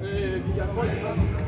Et Bigasol,